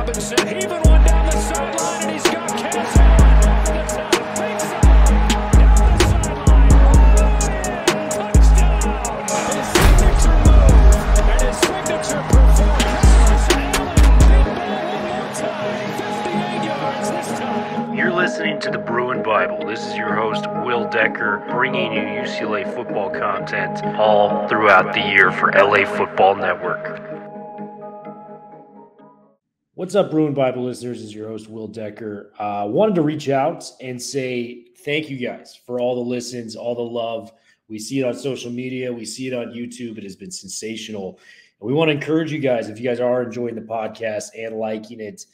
Robinson one down the sideline, and he's got Cassidy over the top. Big sideline, down the sideline. Touchdown. His signature move and his signature performance. Allen, deep ball one more time. 58 yards this time. You're listening to the Bruin Bible. This is your host, Will Decker, bringing you UCLA football content all throughout the year for LA Football Network. What's up, Bruin Bible listeners? Is your host, Will Decker. Uh, wanted to reach out and say thank you guys for all the listens, all the love. We see it on social media, we see it on YouTube. It has been sensational. And we want to encourage you guys, if you guys are enjoying the podcast and liking it,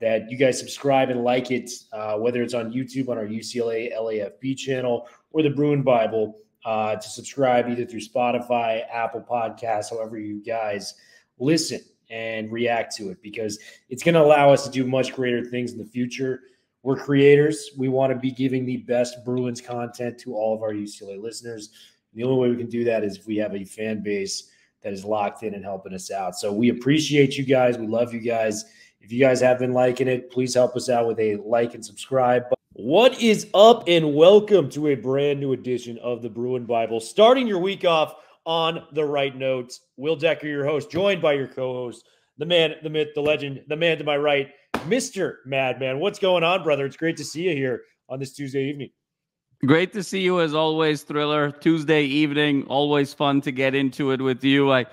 that you guys subscribe and like it, uh, whether it's on YouTube on our UCLA LAFB channel or the Bruin Bible, uh, to subscribe either through Spotify, Apple Podcasts, however you guys listen and react to it because it's going to allow us to do much greater things in the future. We're creators. We want to be giving the best Bruins content to all of our UCLA listeners. And the only way we can do that is if we have a fan base that is locked in and helping us out. So we appreciate you guys. We love you guys. If you guys have been liking it, please help us out with a like and subscribe. What is up, and welcome to a brand new edition of the Bruin Bible. Starting your week off on the right notes. Will Decker, your host, joined by your co-host, the man, the myth, the legend, the man to my right, Mr. Madman. What's going on, brother? It's great to see you here on this Tuesday evening. Great to see you as always, Thriller. Tuesday evening, always fun to get into it with you. I,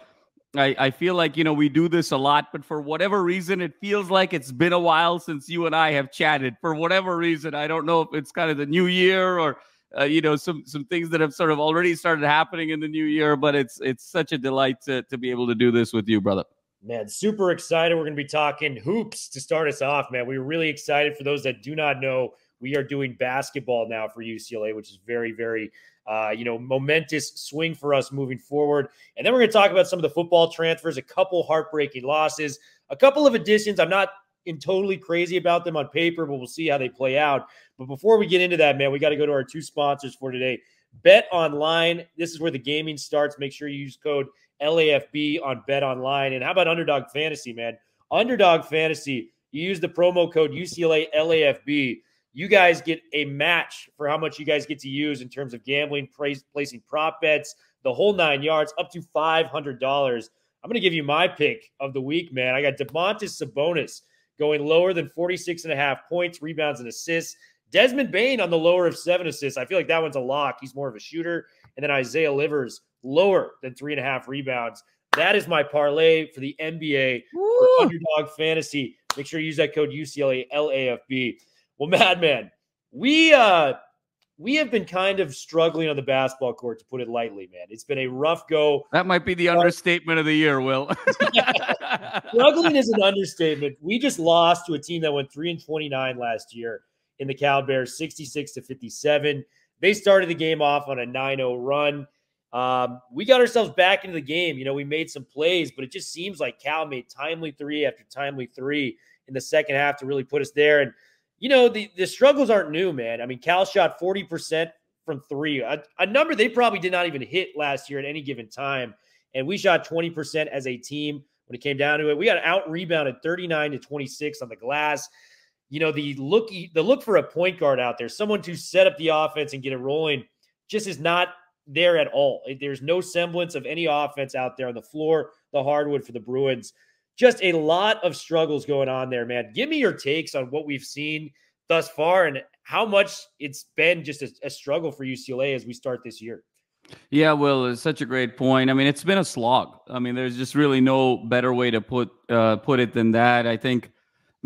I, I feel like you know we do this a lot, but for whatever reason, it feels like it's been a while since you and I have chatted. For whatever reason, I don't know if it's kind of the new year or uh, you know some some things that have sort of already started happening in the new year. But it's it's such a delight to to be able to do this with you, brother. Man, super excited. We're going to be talking hoops to start us off, man. We're really excited for those that do not know. We are doing basketball now for UCLA, which is very, very, uh, you know, momentous swing for us moving forward. And then we're going to talk about some of the football transfers, a couple heartbreaking losses, a couple of additions. I'm not in totally crazy about them on paper, but we'll see how they play out. But before we get into that, man, we got to go to our two sponsors for today. Bet online. This is where the gaming starts. Make sure you use code LAFB on Bet Online. And how about Underdog Fantasy, man? Underdog Fantasy. You use the promo code UCLA LAFB. You guys get a match for how much you guys get to use in terms of gambling, praise, placing prop bets, the whole nine yards, up to $500. I'm going to give you my pick of the week, man. I got Domantas Sabonis going lower than 46 and a half points, rebounds, and assists. Desmond Bane on the lower of seven assists. I feel like that one's a lock. He's more of a shooter. And then Isaiah Livers lower than three and a half rebounds. That is my parlay for the NBA for underdog fantasy. Make sure you use that code UCLA LAFB. Well, Madman, we uh we have been kind of struggling on the basketball court, to put it lightly, man. It's been a rough go. That might be the understatement of the year, Will. Struggling is an understatement. We just lost to a team that went 3 and 29 last year in the Cal Bears, 66 to 57. They started the game off on a 9 0 run. Um, we got ourselves back into the game. You know, we made some plays, but it just seems like Cal made timely three after timely three in the second half to really put us there. And, you know, the, the struggles aren't new, man. I mean, Cal shot 40% from three, a, a number they probably did not even hit last year at any given time. And we shot 20% as a team when it came down to it. We got out rebounded 39 to 26 on the glass. You know, the look the look for a point guard out there, someone to set up the offense and get it rolling, just is not there at all. There's no semblance of any offense out there on the floor, the hardwood for the Bruins. Just a lot of struggles going on there, man. Give me your takes on what we've seen thus far and how much it's been just a, a struggle for UCLA as we start this year. Yeah, well, it's such a great point. I mean, it's been a slog. I mean, there's just really no better way to put uh, put it than that. I think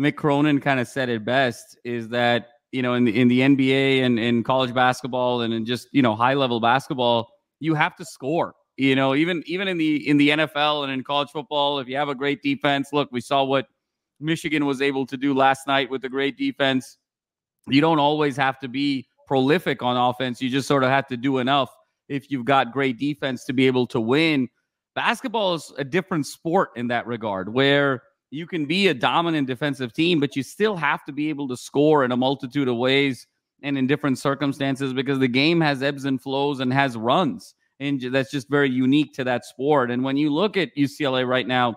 Mick Cronin kind of said it best: is that you know in the in the NBA and in college basketball and in just you know high level basketball, you have to score. You know, even even in the in the NFL and in college football, if you have a great defense, look, we saw what Michigan was able to do last night with a great defense. You don't always have to be prolific on offense. You just sort of have to do enough if you've got great defense to be able to win. Basketball is a different sport in that regard, where you can be a dominant defensive team, but you still have to be able to score in a multitude of ways and in different circumstances because the game has ebbs and flows and has runs. And that's just very unique to that sport. And when you look at UCLA right now,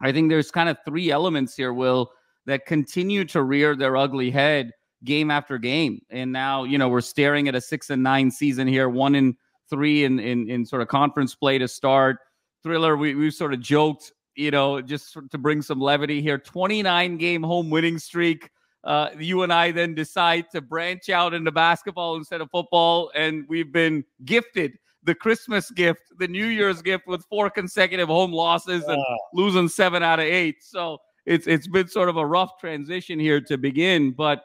I think there's kind of three elements here, Will, that continue to rear their ugly head game after game. And now, you know, we're staring at a six and nine season here, one in three in in, in sort of conference play to start. Thriller, we, we sort of joked, you know, just to bring some levity here 29 game home winning streak. Uh, you and I then decide to branch out into basketball instead of football. And we've been gifted the Christmas gift, the New Year's gift with four consecutive home losses and Wow. losing seven out of eight. So it's it's been sort of a rough transition here to begin. But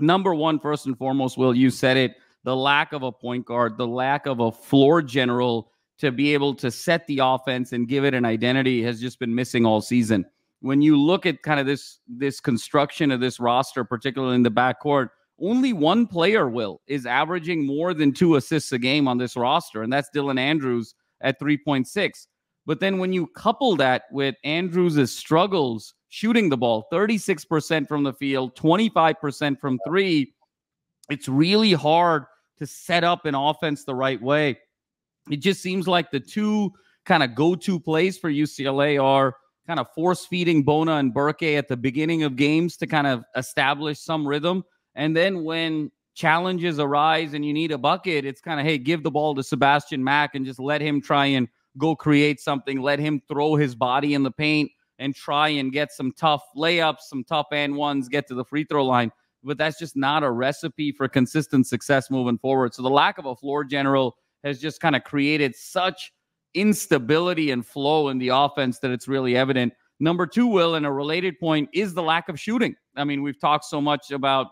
number one, first and foremost, Will, you said it the lack of a point guard, the lack of a floor general to be able to set the offense and give it an identity has just been missing all season. When you look at kind of this this construction of this roster, particularly in the backcourt, only one player will is averaging more than two assists a game on this roster, and that's Dylan Andrews at 3.6. But then when you couple that with Andrews' struggles shooting the ball, 36% from the field, 25% from three, it's really hard to set up an offense the right way. It just seems like the two kind of go to plays for UCLA are kind of force feeding Bona and Berke at the beginning of games to kind of establish some rhythm. And then when challenges arise and you need a bucket, it's kind of, hey, give the ball to Sebastian Mack and just let him try and go create something. Let him throw his body in the paint and try and get some tough layups, some tough and ones, get to the free throw line. But that's just not a recipe for consistent success moving forward. So the lack of a floor general has just kind of created such instability and flow in the offense that it's really evident. Number two, Will, and a related point is the lack of shooting. I mean, we've talked so much about,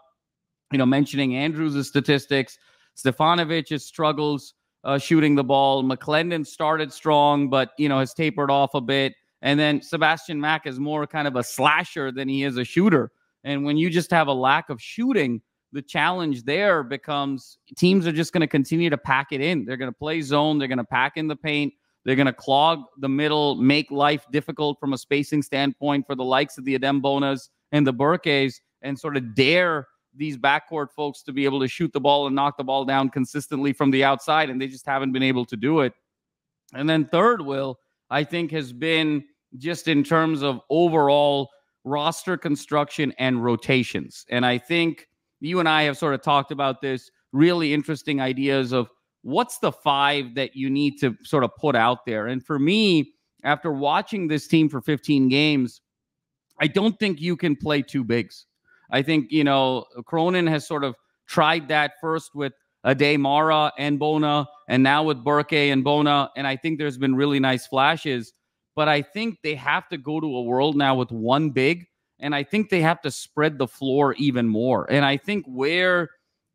you know, mentioning Andrews' statistics, Stefanovic's struggles uh, shooting the ball. McClendon started strong, but, you know, has tapered off a bit. And then Sebastian Mack is more kind of a slasher than he is a shooter. And when you just have a lack of shooting, the challenge there becomes teams are just going to continue to pack it in. They're going to play zone, they're going to pack in the paint, they're going to clog the middle, make life difficult from a spacing standpoint for the likes of the Adem Bonas and the Berkes, and sort of dare these backcourt folks to be able to shoot the ball and knock the ball down consistently from the outside. And they just haven't been able to do it. And then, third, Will, I think, has been just in terms of overall roster construction and rotations. And I think you and I have sort of talked about this really interesting ideas of what's the five that you need to sort of put out there. And for me, after watching this team for 15 games, I don't think you can play two bigs. I think, you know, Cronin has sort of tried that first with Aday Mara and Bona, and now with Berke and Bona. And I think there's been really nice flashes. But I think they have to go to a world now with one big. And I think they have to spread the floor even more. And I think where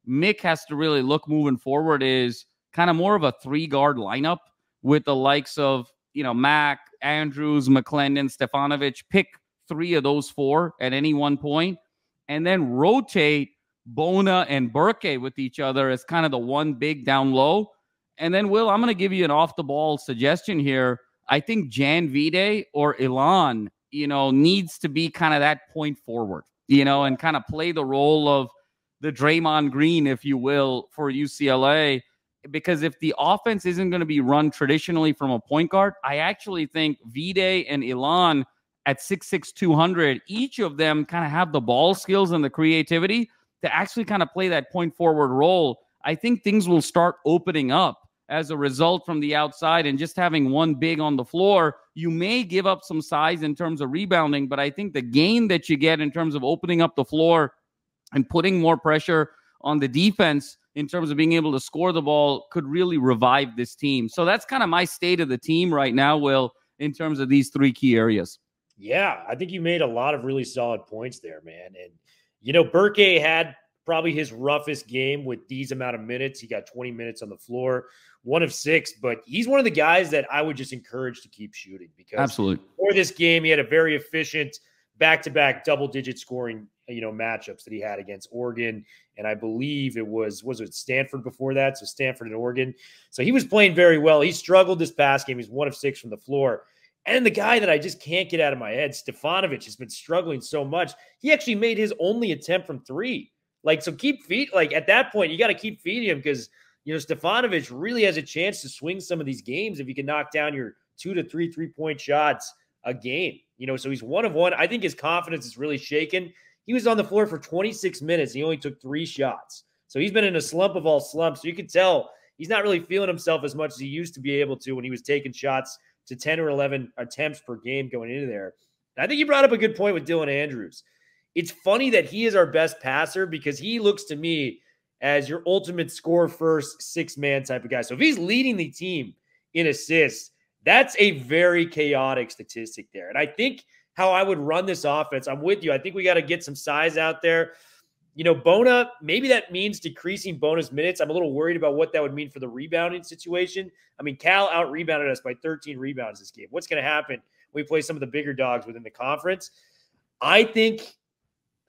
Mick has to really look moving forward is kind of more of a three guard lineup with the likes of, you know, Mack, Andrews, McClendon, Stefanovic. Pick three of those four at any one point and then rotate Bona and Berke with each other as kind of the one big down low. And then, Will, I'm going to give you an off the ball suggestion here. I think Jan Vide or Ilan, you know, needs to be kind of that point forward, you know, and kind of play the role of the Draymond Green, if you will, for UCLA. Because if the offense isn't going to be run traditionally from a point guard, I actually think Vide and Ilan at 6'6, 200, each of them kind of have the ball skills and the creativity to actually kind of play that point forward role. I think things will start opening up as a result from the outside and just having one big on the floor. You may give up some size in terms of rebounding, but I think the gain that you get in terms of opening up the floor and putting more pressure on the defense in terms of being able to score the ball could really revive this team. So that's kind of my state of the team right now, Will, in terms of these three key areas. Yeah, I think you made a lot of really solid points there, man. And you know, Berke had probably his roughest game with these amount of minutes. He got 20 minutes on the floor, one of six, but he's one of the guys that I would just encourage to keep shooting because Absolutely. for this game, he had a very efficient back-to-back double-digit scoring, you know, matchups that he had against Oregon, and I believe it was was it Stanford before that, so Stanford and Oregon. So he was playing very well. He struggled this past game. He's one of six from the floor. And the guy that I just can't get out of my head, Stefanovic, has been struggling so much. He actually made his only attempt from three. Like, so keep feed like at that point, you got to keep feeding him because you know Stefanovic really has a chance to swing some of these games if you can knock down your two to three three point shots a game. You know, so he's one of one. I think his confidence is really shaken. He was on the floor for 26 minutes. he only took three shots. So he's been in a slump of all slumps. So you can tell he's not really feeling himself as much as he used to be able to when he was taking shots to 10 or 11 attempts per game going into there. And I think you brought up a good point with Dylan Andrews. It's funny that he is our best passer because he looks to me as your ultimate score first six man type of guy. So if he's leading the team in assists, that's a very chaotic statistic there. And I think how I would run this offense, I'm with you. I think we got to get some size out there. You know, Bona, maybe that means decreasing Bona's minutes. I'm a little worried about what that would mean for the rebounding situation. I mean, Cal out rebounded us by 13 rebounds this game. What's going to happen when we play some of the bigger dogs within the conference? I think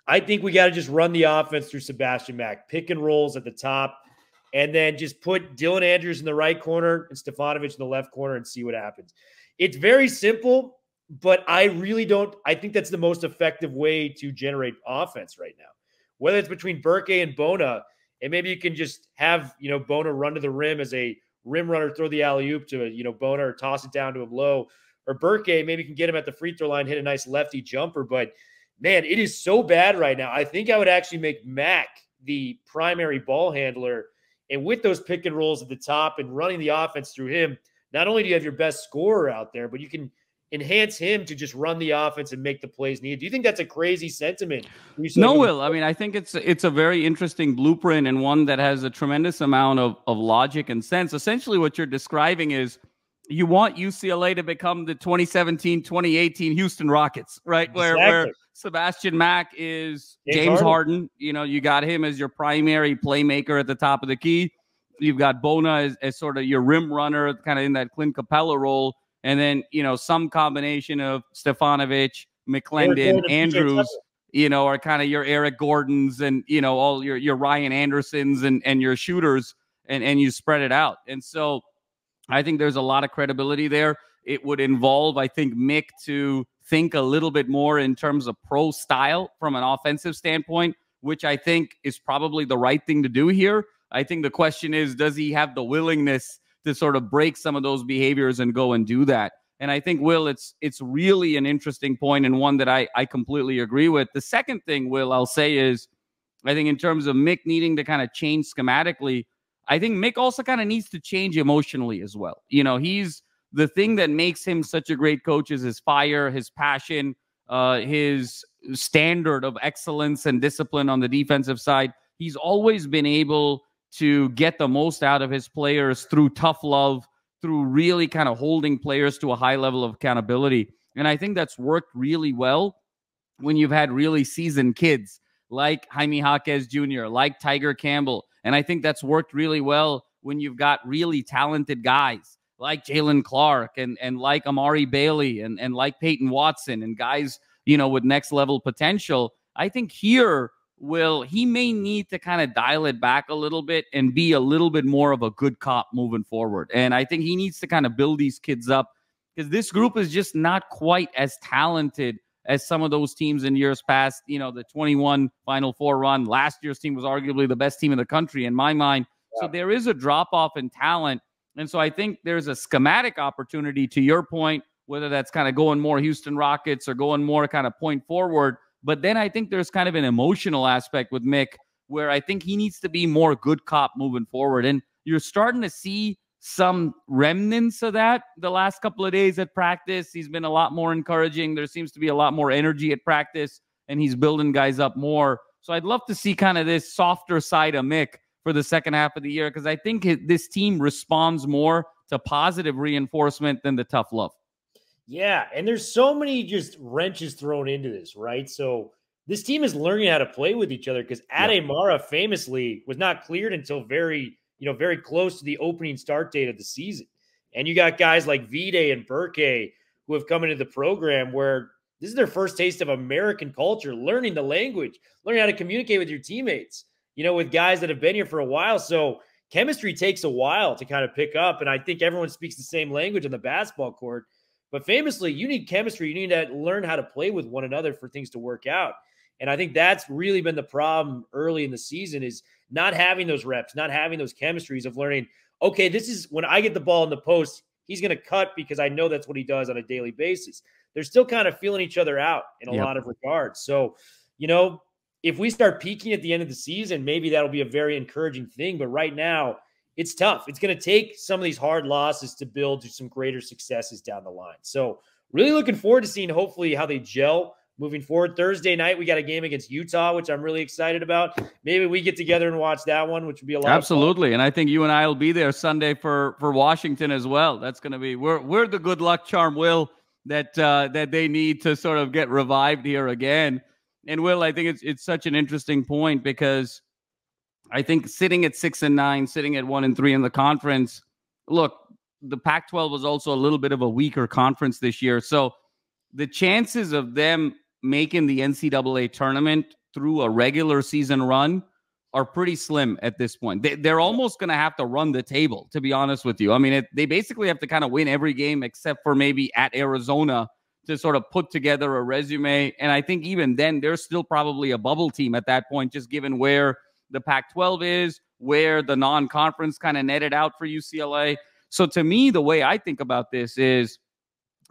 I think we got to just run the offense through Sebastian Mack, pick and rolls at the top, and then just put Dylan Andrews in the right corner and Stefanovic in the left corner and see what happens. It's very simple, but I really don't. I think that's the most effective way to generate offense right now. Whether it's between Berkey and Bona, and maybe you can just have you know Bona run to the rim as a rim runner, throw the alley oop to you know Bona or toss it down to him low, or Berkey maybe can get him at the free throw line, hit a nice lefty jumper, but man, it is so bad right now. I think I would actually make Mack the primary ball handler. And with those pick and rolls at the top and running the offense through him, not only do you have your best scorer out there, but you can enhance him to just run the offense and make the plays needed. Do you think that's a crazy sentiment? No, Will. I mean, I think it's it's a very interesting blueprint and one that has a tremendous amount of, of logic and sense. Essentially, what you're describing is you want UCLA to become the 2017 2018 Houston Rockets, right? Exactly. Where, where Sebastian Mack is James, James Harden. Harden. You know, you got him as your primary playmaker at the top of the key. You've got Bona as, as sort of your rim runner, kind of in that Clint Capela role. And then, you know, some combination of Stefanovic, McClendon, Andrews, you know, are kind of your Eric Gordons and, you know, all your, your Ryan Andersons and, and your shooters, and, and you spread it out. And so I think there's a lot of credibility there. It would involve, I think, Mick to think a little bit more in terms of pro style from an offensive standpoint, which I think is probably the right thing to do here. I think the question is, does he have the willingness to sort of break some of those behaviors and go and do that? And I think, Will, it's it's really an interesting point and one that I, I completely agree with. The second thing, Will, I'll say is I think in terms of Mick needing to kind of change schematically, I think Mick also kind of needs to change emotionally as well. You know, he's the thing that makes him such a great coach is his fire, his passion, uh, his standard of excellence and discipline on the defensive side. He's always been able to get the most out of his players through tough love, through really kind of holding players to a high level of accountability. And I think that's worked really well when you've had really seasoned kids like Jaime Jaquez Jr., like Tiger Campbell. And I think that's worked really well when you've got really talented guys like Jaylen Clark and and like Amari Bailey and and like Peyton Watson and guys you know with next level potential. I think here will he may need to kind of dial it back a little bit and be a little bit more of a good cop moving forward. And I think he needs to kind of build these kids up because this group is just not quite as talented as some of those teams in years past. You know, the 21 Final Four run. Last year's team was arguably the best team in the country in my mind. Yeah. So there is a drop off in talent and so I think there's a schematic opportunity to your point, whether that's kind of going more Houston Rockets or going more kind of point forward. But then I think there's kind of an emotional aspect with Mick where I think he needs to be more good cop moving forward. And you're starting to see some remnants of that the last couple of days at practice. He's been a lot more encouraging. There seems to be a lot more energy at practice, and he's building guys up more. So I'd love to see kind of this softer side of Mick for the second half of the year because I think this team responds more to positive reinforcement than the tough love. Yeah, and there's so many just wrenches thrown into this, right? So this team is learning how to play with each other because Aday Mara famously was not cleared until very, you know, very close to the opening start date of the season. And you got guys like Vide and Berkey who have come into the program where this is their first taste of American culture, learning the language, learning how to communicate with your teammates you know, with guys that have been here for a while. So chemistry takes a while to kind of pick up. And I think everyone speaks the same language on the basketball court. But famously, you need chemistry. You need to learn how to play with one another for things to work out. And I think that's really been the problem early in the season is not having those reps, not having those chemistries of learning, okay, this is when I get the ball in the post, he's going to cut because I know that's what he does on a daily basis. they're still kind of feeling each other out in a Yep. lot of regards. So, you know, if we start peaking at the end of the season, maybe that'll be a very encouraging thing. But right now, it's tough. It's going to take some of these hard losses to build to some greater successes down the line. So, really looking forward to seeing hopefully how they gel moving forward. Thursday night, we got a game against Utah, which I'm really excited about. Maybe we get together and watch that one, which would be a lot. Absolutely, and I think you and I will be there Sunday for for Washington as well. That's going to be we're we're the good luck charm, Will, that uh, that they need to sort of get revived here again. And Will, I think it's it's such an interesting point because I think sitting at six and nine, sitting at one and three in the conference. Look, the Pac-12 was also a little bit of a weaker conference this year, so the chances of them making the NCAA tournament through a regular season run are pretty slim at this point. They, they're almost going to have to run the table, to be honest with you. I mean, it, they basically have to kind of win every game except for maybe at Arizona to sort of put together a resume. And I think even then, they're still probably a bubble team at that point, just given where the Pac 12 is, where the non conference kind of netted out for UCLA. So to me, the way I think about this is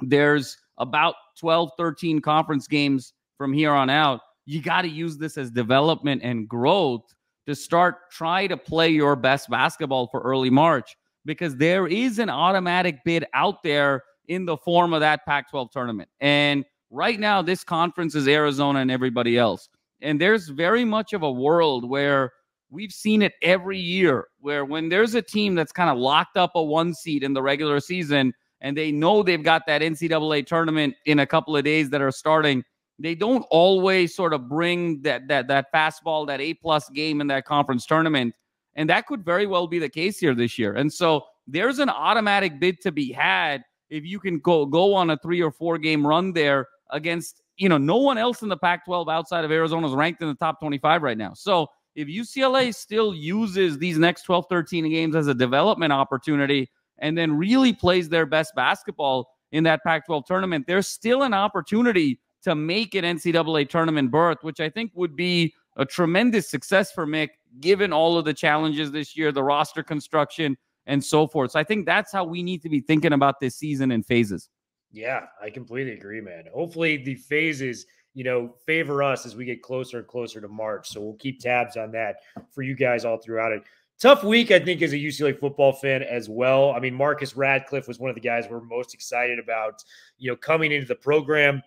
there's about 12, 13 conference games from here on out. You got to use this as development and growth to start try to play your best basketball for early March because there is an automatic bid out there in the form of that Pac-12 tournament. And right now this conference is Arizona and everybody else. And there's very much of a world where we've seen it every year where when there's a team that's kind of locked up a one seed in the regular season and they know they've got that NCAA tournament in a couple of days that are starting, they don't always sort of bring that that that fastball, that A plus game in that conference tournament. And that could very well be the case here this year. And so there's an automatic bid to be had if you can go go on a three or four game run there against, you know, no one else in the Pac-12 outside of Arizona is ranked in the top 25 right now. So if UCLA still uses these next 12, 13 games as a development opportunity and then really plays their best basketball in that Pac 12 tournament, there's still an opportunity to make an NCAA tournament berth, which I think would be a tremendous success for Mick, given all of the challenges this year, the roster construction, and so forth. So I think that's how we need to be thinking about this season in phases. Yeah, I completely agree, man. Hopefully, the phases, you know, favor us as we get closer and closer to March. So we'll keep tabs on that for you guys all throughout it. Tough week, I think, as a UCLA football fan as well. I mean, Marcus Radcliffe was one of the guys we're most excited about, you know, coming into the program.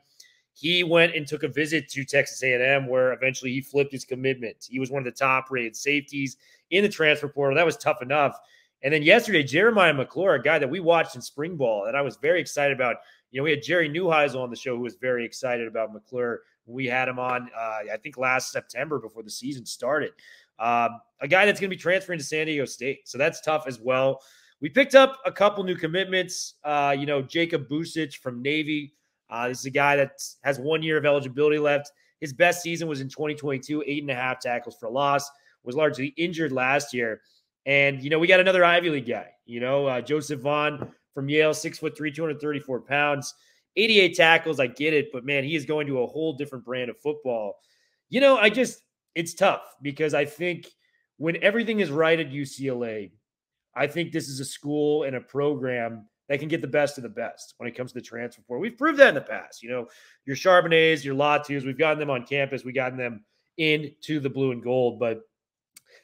He went and took a visit to Texas A&M, where eventually he flipped his commitment. He was one of the top-rated safeties in the transfer portal. That was tough enough. And then yesterday, Jeremiah McClure, a guy that we watched in spring ball, and I was very excited about. You know, we had Jerry Neuheisel on the show who was very excited about McClure. We had him on, uh, I think, last September before the season started. Um, a guy that's going to be transferring to San Diego State. So that's tough as well. We picked up a couple new commitments. Uh, you know, Jacob Busich from Navy. Uh, this is a guy that has one year of eligibility left. His best season was in 2022, eight and a half tackles for loss, was largely injured last year. And, you know, we got another Ivy League guy, you know, uh, Joseph Vaughn from Yale, six foot three, 234 pounds, 88 tackles. I get it, but man, he is going to a whole different brand of football. You know, I just, it's tough because I think when everything is right at UCLA, I think this is a school and a program that can get the best of the best when it comes to the transfer portal. We've proved that in the past. You know, your Charbonnets, your Latus, we've gotten them on campus, we've gotten them into the blue and gold, but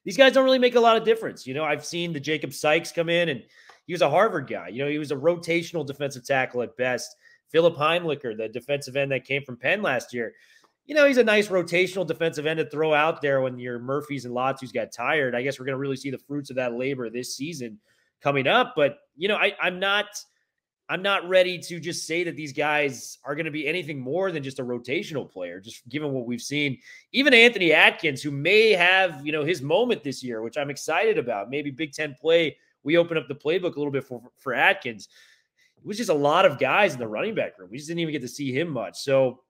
these guys don't really make a lot of difference. You know, I've seen the Jacob Sykes come in and he was a Harvard guy. You know, he was a rotational defensive tackle at best. Philip Heimlicher, the defensive end that came from Penn last year, you know, he's a nice rotational defensive end to throw out there when your Murphys and Latus got tired. I guess we're going to really see the fruits of that labor this season coming up. But you know, I, I'm not, I'm not ready to just say that these guys are going to be anything more than just a rotational player. Just given what we've seen, even Anthony Adkins, who may have you know his moment this year, which I'm excited about. Maybe Big Ten play. We open up the playbook a little bit for for Adkins. It was just a lot of guys in the running back room. We just didn't even get to see him much. So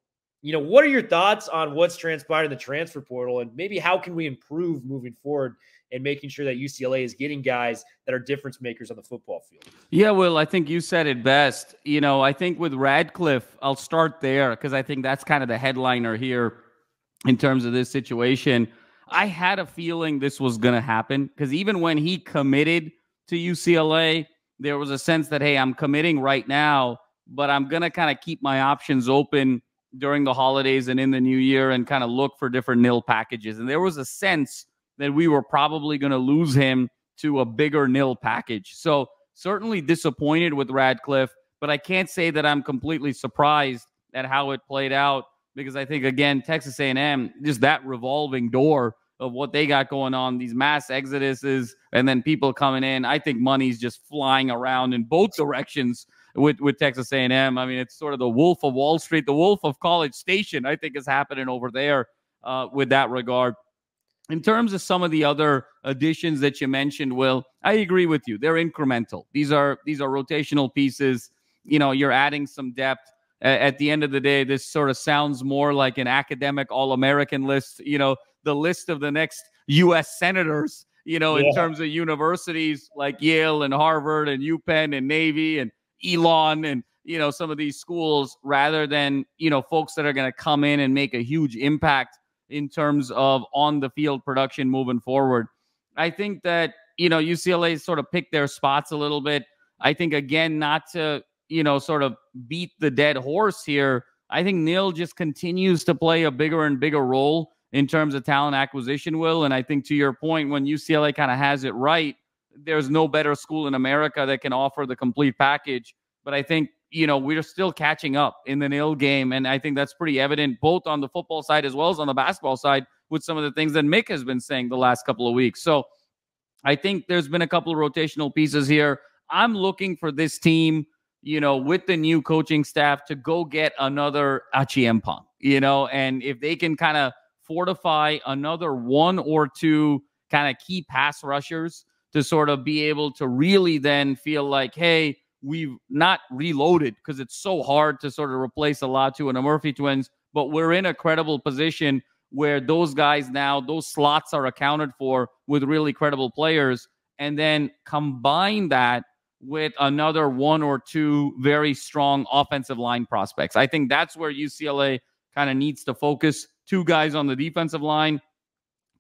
you know, what are your thoughts on what's transpired in the transfer portal and maybe how can we improve moving forward and making sure that UCLA is getting guys that are difference makers on the football field? Yeah, well, I think you said it best. You know, I think with Radcliffe, I'll start there because I think that's kind of the headliner here in terms of this situation. I had a feeling this was going to happen because even when he committed to UCLA, there was a sense that, hey, I'm committing right now but I'm going to kind of keep my options open during the holidays and in the new year and kind of look for different NIL packages. And there was a sense that we were probably going to lose him to a bigger NIL package. So certainly disappointed with Radcliffe, but I can't say that I'm completely surprised at how it played out because I think again Texas A&M just that revolving door of what they got going on, these mass exoduses, and then people coming in. I think money's just flying around in both directions with with Texas A&M. I mean, it's sort of the wolf of Wall Street, the wolf of College Station. I think is happening over there uh, with that regard. In terms of some of the other additions that you mentioned, Will, I agree with you. They're incremental. These are these are rotational pieces. You know, you're adding some depth. At the end of the day, this sort of sounds more like an academic All-American list. You know, the list of the next U.S. senators. You know, in terms of universities like Yale and Harvard and UPenn and Navy and Elon and you know some of these schools, rather than you know folks that are going to come in and make a huge impact in terms of on the field production moving forward. I think that, you know, UCLA sort of picked their spots a little bit. I think, again, not to, you know, sort of beat the dead horse here. I think NIL just continues to play a bigger and bigger role in terms of talent acquisition, Will. And I think to your point, when UCLA kind of has it right, there's no better school in America that can offer the complete package. But I think you know, we're still catching up in the NIL game. And I think that's pretty evident both on the football side as well as on the basketball side with some of the things that Mick has been saying the last couple of weeks. So I think there's been a couple of rotational pieces here. I'm looking for this team, you know, with the new coaching staff to go get another Achiempong, you know, and if they can kind of fortify another one or two kind of key pass rushers to sort of be able to really then feel like, hey, we've not reloaded because it's so hard to sort of replace a Latu and a Murphy twins, but we're in a credible position where those guys now, those slots are accounted for with really credible players. And then combine that with another one or two very strong offensive line prospects. I think that's where UCLA kind of needs to focus. Two guys on the defensive line,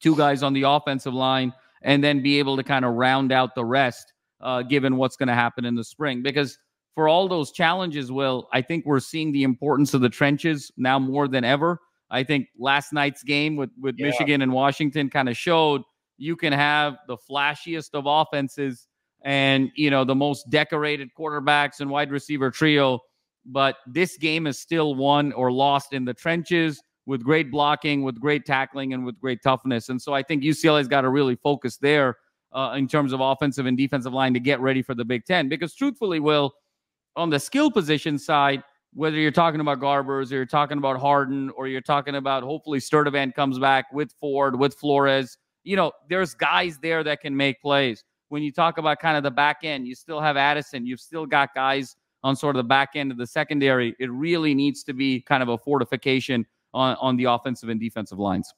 two guys on the offensive line, and then be able to kind of round out the rest uh, given what's going to happen in the spring. Because for all those challenges, Will, I think we're seeing the importance of the trenches now more than ever. I think last night's game with, with Yeah. Michigan and Washington kind of showed you can have the flashiest of offenses and you know the most decorated quarterbacks and wide receiver trio but this game is still won or lost in the trenches with great blocking with great tackling and with great toughness and so i think ucla's got to really focus there uh, in terms of offensive and defensive line to get ready for the big ten because truthfully will on the skill position side whether you're talking about garbers or you're talking about harden or you're talking about hopefully Sturdivant comes back with ford with flores you know there's guys there that can make plays when you talk about kind of the back end, you still have Addison. You've still got guys on sort of the back end of the secondary. It really needs to be kind of a fortification on, on the offensive and defensive lines.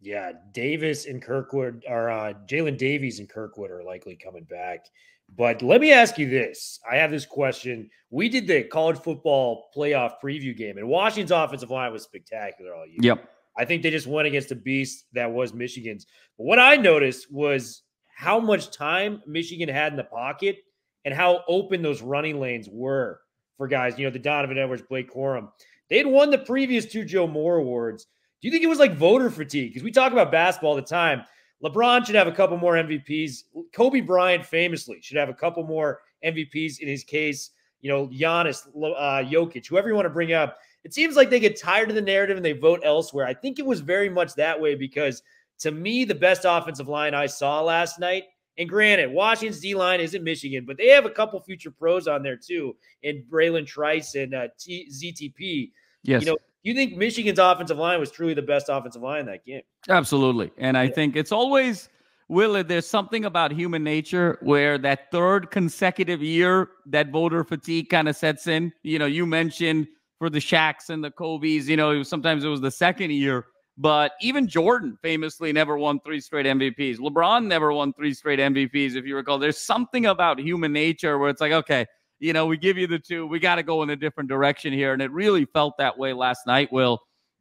Yeah, Davis and Kirkwood are uh, Jalen Davies and Kirkwood are likely coming back. But let me ask you this: I have this question. We did the college football playoff preview game, and Washington's offensive line was spectacular all year. Yep. I think they just went against a beast that was Michigan's. But what I noticed was how much time Michigan had in the pocket and how open those running lanes were for guys. You know, the Donovan Edwards, Blake Corum. They had won the previous two Joe Moore awards. Do you think it was like voter fatigue? Because we talk about basketball all the time. LeBron should have a couple more MVPs. Kobe Bryant famously should have a couple more MVPs in his case. You know, Giannis, uh, Jokic, whoever you want to bring up. It seems like they get tired of the narrative and they vote elsewhere. I think it was very much that way because to me, the best offensive line I saw last night, and granted, Washington's D line isn't Michigan, but they have a couple future pros on there too, in Bralen Trice and uh, T- ZTP. Yes. You know, you think Michigan's offensive line was truly the best offensive line in that game? Absolutely. And I think it's always, Will, there's something about human nature where that third consecutive year, that voter fatigue kind of sets in. You know, you mentioned for the Shaqs and the Kobe's, you know, it was, sometimes it was the second year. But even Jordan famously never won three straight MVPs. LeBron never won three straight MVPs, if you recall. There's something about human nature where it's like, okay, you know, we give you the two, we got to go in a different direction here. And it really felt that way last night, Will.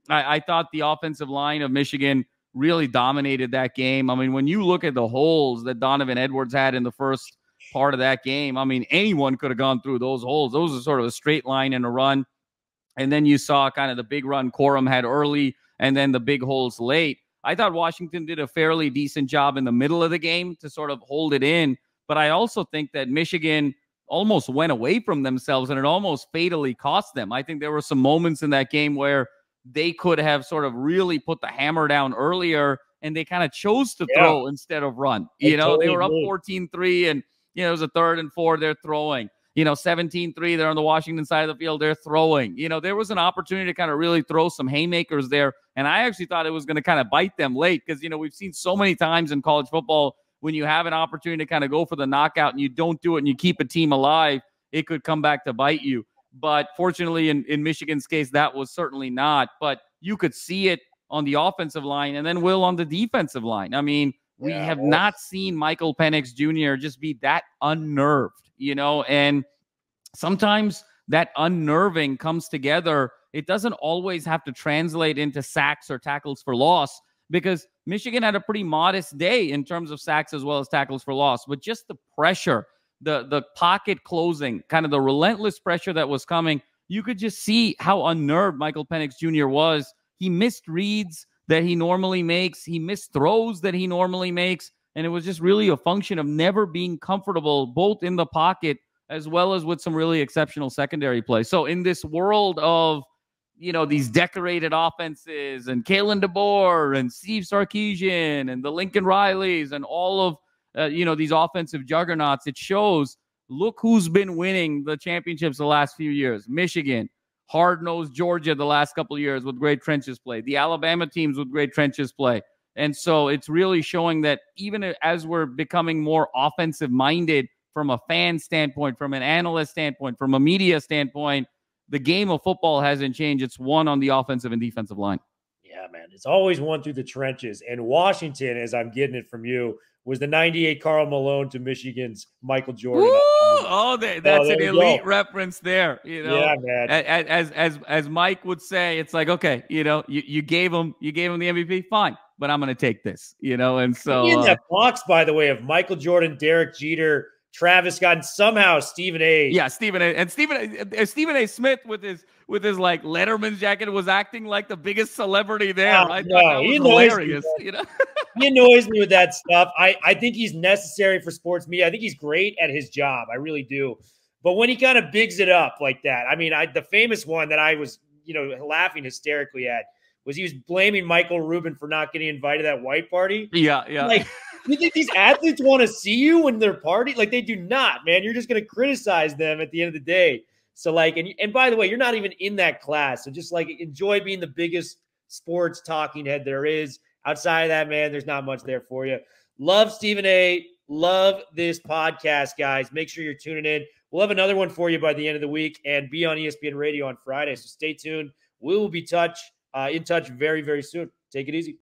I, I thought the offensive line of Michigan really dominated that game. I mean, when you look at the holes that Donovan Edwards had in the first part of that game. I mean, anyone could have gone through those holes. Those are sort of a straight line and a run. And then you saw kind of the big run Corum had early and then the big holes late. I thought Washington did a fairly decent job in the middle of the game to sort of hold it in. But I also think that Michigan almost went away from themselves and it almost fatally cost them. I think there were some moments in that game where they could have sort of really put the hammer down earlier and they kind of chose to Yeah. throw instead of run. You know, they were up agree. 14 3 and, you know, it was a third and four, they're throwing. You know, 17 3, they're on the Washington side of the field, they're throwing. You know, there was an opportunity to kind of really throw some haymakers there. And I actually thought it was going to kind of bite them late because, you know, we've seen so many times in college football when you have an opportunity to kind of go for the knockout and you don't do it and you keep a team alive, it could come back to bite you. But fortunately, in, in Michigan's case, that was certainly not. But you could see it on the offensive line and then Will on the defensive line. I mean, we Yeah, have not seen Michael Penix Jr. just be that unnerved, you know, and sometimes that unnerving comes together. It doesn't always have to translate into sacks or tackles for loss because Michigan had a pretty modest day in terms of sacks as well as tackles for loss, but just the pressure, the the pocket closing, kind of the relentless pressure that was coming, you could just see how unnerved Michael Penix Jr. was. He missed reads that he normally makes, he missed throws that he normally makes, and it was just really a function of never being comfortable both in the pocket as well as with some really exceptional secondary play. So in this world of you know these decorated offenses and Kalen DeBoer and Steve Sarkisian and the Lincoln Rileys and all of uh, you know these offensive juggernauts, it shows. Look who's been winning the championships the last few years: Michigan, hard-nosed Georgia the last couple years with great trenches play, the Alabama teams with great trenches play. And so it's really showing that even as we're becoming more offensive minded from a fan standpoint, from an analyst standpoint, from a media standpoint, the game of football hasn't changed. It's one on the offensive and defensive line. Yeah, man. It's always one through the trenches. And Washington, as I'm getting it from you, was the 98 Karl Malone to Michigan's Michael Jordan. Woo! Oh, they, that's there an elite go. reference there. You know, yeah, man. As as as Mike would say, it's like okay, you know, you, you gave him you gave him the MVP, fine, but I'm going to take this, you know, and so in uh, that box, by the way, of Michael Jordan, Derek Jeter, Travis Scott, and somehow Stephen A. yeah, Stephen A. and Stephen A. uh, Stephen A. Smith with his with his like Letterman's jacket was acting like the biggest celebrity there. Oh, I thought no, that was he hilarious. You know, he annoys me with that stuff. I, I think he's necessary for sports media. I think he's great at his job. I really do. But when he kind of bigs it up like that, I mean, I the famous one that I was, you know, laughing hysterically at was he was blaming Michael Rubin for not getting invited to that white party. yeah, yeah. Like, you think these athletes want to see you when they're party? Like, they do not, man. You're just going to criticize them at the end of the day. So, like, and and by the way, you're not even in that class. So just like enjoy being the biggest sports talking head there is. Outside of that, man, there's not much there for you. Love Stephen A. Love this podcast, guys. Make sure you're tuning in. We'll have another one for you by the end of the week and be on ESPN Radio on Friday. So stay tuned. We will be touch uh, in touch very, very soon. Take it easy.